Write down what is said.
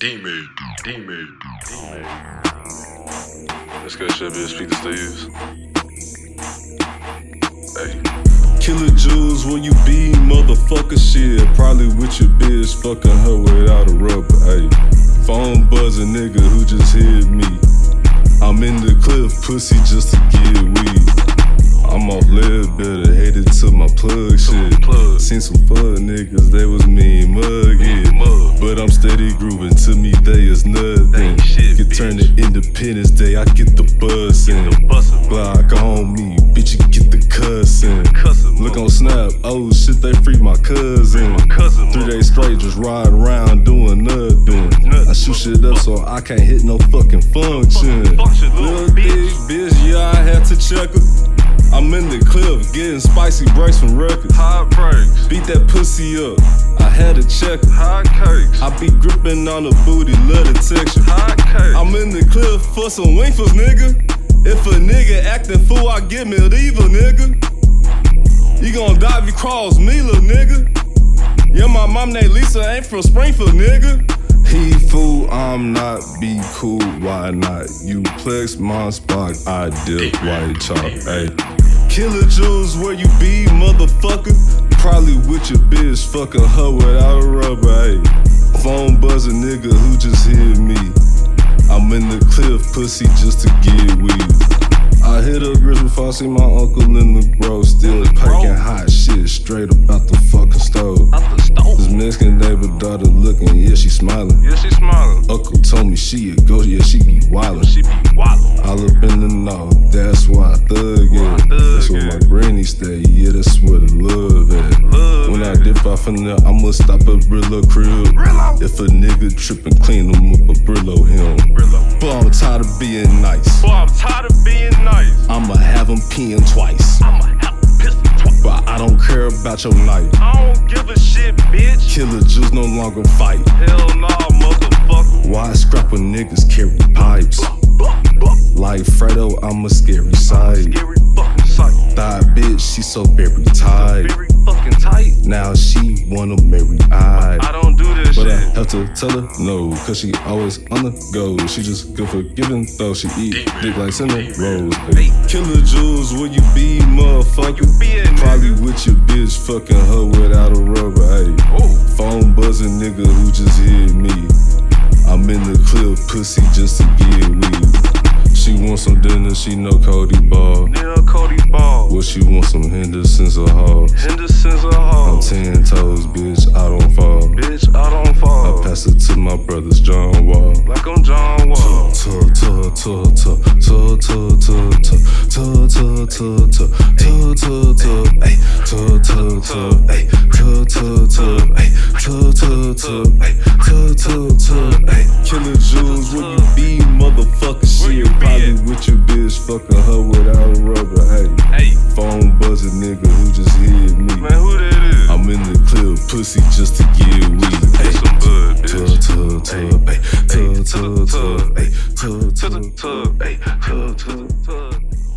D-Made, D-Made, D-Made. That's good shit, bitch. Speak to Steve's. Hey. Killer Joolz where you be, motherfucker shit. Probably with your bitch, fucking her without a rubber, ayy. Phone buzzing nigga who just hit me. I'm in the cliff, pussy just to get weed. I'm off lead, better headed to my plug shit. plug. Seen some fuck niggas, they was mean muggy. But I'm steady grooving, to me they is nothing. shit, bitch. turned to Independence Day, I get the bussin'. Glock on me, bitch, you get the cussin'. Cussin', Look on Snap, oh shit, they free my cousin. my cousin, Three days straight, just ride around doing nothing. Nothing. I shoot shit up so I can't hit no fucking function. function, little big bitch. bitch, yeah, I had to check her. I'm in the cliff, getting spicy breaks from records. Hot breaks, Beat that pussy up, I had to check her. hot cakes, I be gripping on the booty, love the texture. hot cakes. I'm in the cliff for some winkles, nigga. If a nigga acting fool, I get medieval, nigga. You gon' die if you cross me, little nigga. Yeah, my mom named Lisa, ain't from Springfield, nigga. He fool, I'm not, be cool, why not? You plex, my spot, I dip, white chalk, ayy. Killer Joolz, where you be, motherfucker? Probably with your bitch, fucking her without a rubber, ayy. Phone buzzing nigga who just hit me. I'm in the cliff, pussy, just to get weed. I hit up Grizz before I see my uncle in the grove, still packing hot shit straight about the fucking stove. Stove. This Mexican neighbor daughter looking, yeah, she smiling. Yeah, she smiling. Uncle told me she a ghost, yeah, she be wildin'. She be wildin'. All up in the north, that's why I thug it. At. dip off in there, I'ma stop at Brillo crib. Brillo. If a nigga trippin', clean him up, a Brillo him. Brillo. But I'm tired of being nice. Boy, I'm tired of being nice. I'ma have him peeing twice. I'ma have a pistol twice. But I don't care about your night. I don't give a shit, bitch. Killer Jews no longer fight. Hell nah, motherfucker. Why scrap when niggas carry pipes? Like Fredo, I'm a scary sight. Scary fucking sight. Thigh bitch, she so very tight. Very fucking tight. Now she wanna marry I. I don't do this But I have to tell her no, cause she always on the go. She just good for giving, though she eat dick like cinnamon rolls. Hey. Killer Joolz, where you be, motherfucker? you be Probably with your bitch, fucking her without a some dinner, she know Cody Ball. Yeah, Cody Ball. Well, she want some Henderson's or Hall. Henderson's a hoe. I'm ten toes, bitch, I don't fall. Bitch, I don't fall. I pass it to my brothers, John Wall. like I'm John Wall. Tuh, tuh, tuh, tuh, tuh, tuh, tuh, tuh, tuh, tuh, tuh, tuh, tuh, tuh, tuh, ay, tuh, tuh, tuh, ay, tuh, tuh, tuh, ay, tuh, tuh, tuh, ay, tuh, tuh, tuh, ay. Killer Joolz, where you be, motherfucker? Shit, probably at? with your bitch, fucking her without a rubber. Hey, Hey, phone buzzing nigga who just hit me. man, who that is? I'm in the clip, pussy just to get weed. Ay, some bud, bitch. tuh, ay, tuh, tuh, tuh, ay, tuh, To tuh, the tub, hey, to the tub.